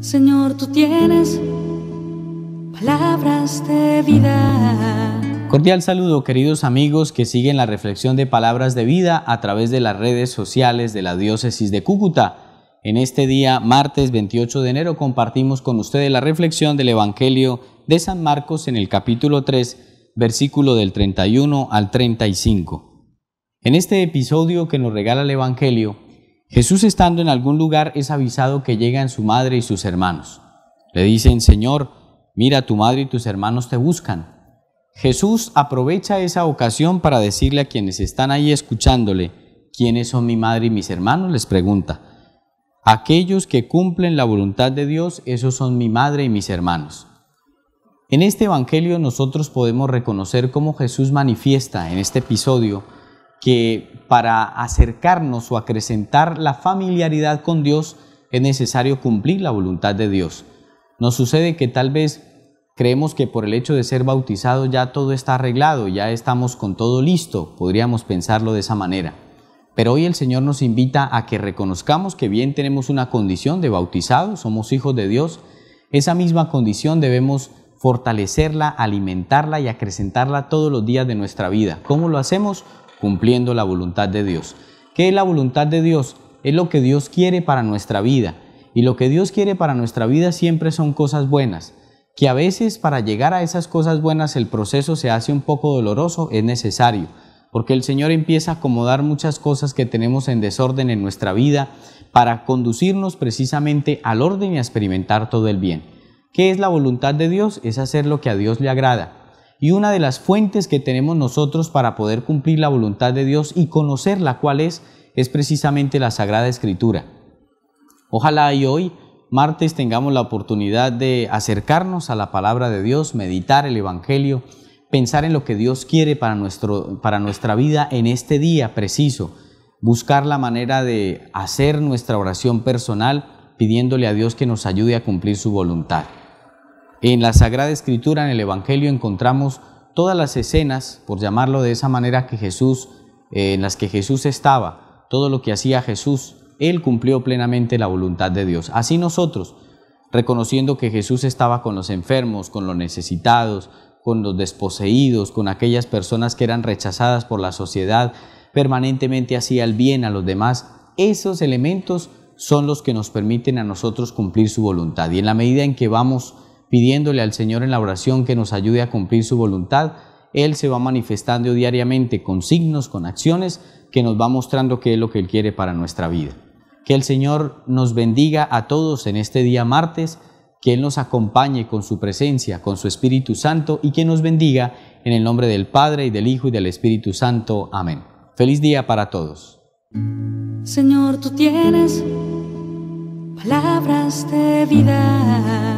Señor, tú tienes palabras de vida. Cordial saludo, queridos amigos que siguen la reflexión de palabras de vida a través de las redes sociales de la diócesis de Cúcuta. En este día, martes 28 de enero, compartimos con ustedes la reflexión del Evangelio de San Marcos en el capítulo 3, versículo del 31 al 35. En este episodio que nos regala el Evangelio, Jesús estando en algún lugar es avisado que llegan su madre y sus hermanos. Le dicen, Señor, mira, tu madre y tus hermanos te buscan. Jesús aprovecha esa ocasión para decirle a quienes están ahí escuchándole, ¿quiénes son mi madre y mis hermanos? Les pregunta. Aquellos que cumplen la voluntad de Dios, esos son mi madre y mis hermanos. En este Evangelio nosotros podemos reconocer cómo Jesús manifiesta en este episodio que para acercarnos o acrecentar la familiaridad con Dios es necesario cumplir la voluntad de Dios. Nos sucede que tal vez creemos que por el hecho de ser bautizado ya todo está arreglado, ya estamos con todo listo, podríamos pensarlo de esa manera. Pero hoy el Señor nos invita a que reconozcamos que bien tenemos una condición de bautizado, somos hijos de Dios, esa misma condición debemos fortalecerla, alimentarla y acrecentarla todos los días de nuestra vida. ¿Cómo lo hacemos? Cumpliendo la voluntad de Dios. ¿Qué es la voluntad de Dios? Es lo que Dios quiere para nuestra vida. Y lo que Dios quiere para nuestra vida siempre son cosas buenas. Que a veces para llegar a esas cosas buenas el proceso se hace un poco doloroso, es necesario. Porque el Señor empieza a acomodar muchas cosas que tenemos en desorden en nuestra vida para conducirnos precisamente al orden y a experimentar todo el bien. ¿Qué es la voluntad de Dios? Es hacer lo que a Dios le agrada. Y una de las fuentes que tenemos nosotros para poder cumplir la voluntad de Dios y conocer la cual es, es precisamente la Sagrada Escritura. Ojalá y hoy, martes, tengamos la oportunidad de acercarnos a la palabra de Dios, meditar el Evangelio, pensar en lo que Dios quiere para, nuestro, para nuestra vida en este día preciso, buscar la manera de hacer nuestra oración personal pidiéndole a Dios que nos ayude a cumplir su voluntad. En la Sagrada Escritura, en el Evangelio, encontramos todas las escenas, por llamarlo de esa manera, que Jesús, eh, en las que Jesús estaba, todo lo que hacía Jesús, Él cumplió plenamente la voluntad de Dios. Así nosotros, reconociendo que Jesús estaba con los enfermos, con los necesitados, con los desposeídos, con aquellas personas que eran rechazadas por la sociedad, permanentemente hacía el bien a los demás, esos elementos son los que nos permiten a nosotros cumplir su voluntad. Y en la medida en que vamos pidiéndole al Señor en la oración que nos ayude a cumplir su voluntad, Él se va manifestando diariamente con signos, con acciones que nos va mostrando qué es lo que Él quiere para nuestra vida. Que el Señor nos bendiga a todos en este día martes, que Él nos acompañe con su presencia, con su Espíritu Santo y que nos bendiga en el nombre del Padre y del Hijo y del Espíritu Santo. Amén. Feliz día para todos. Señor, tú tienes palabras de vida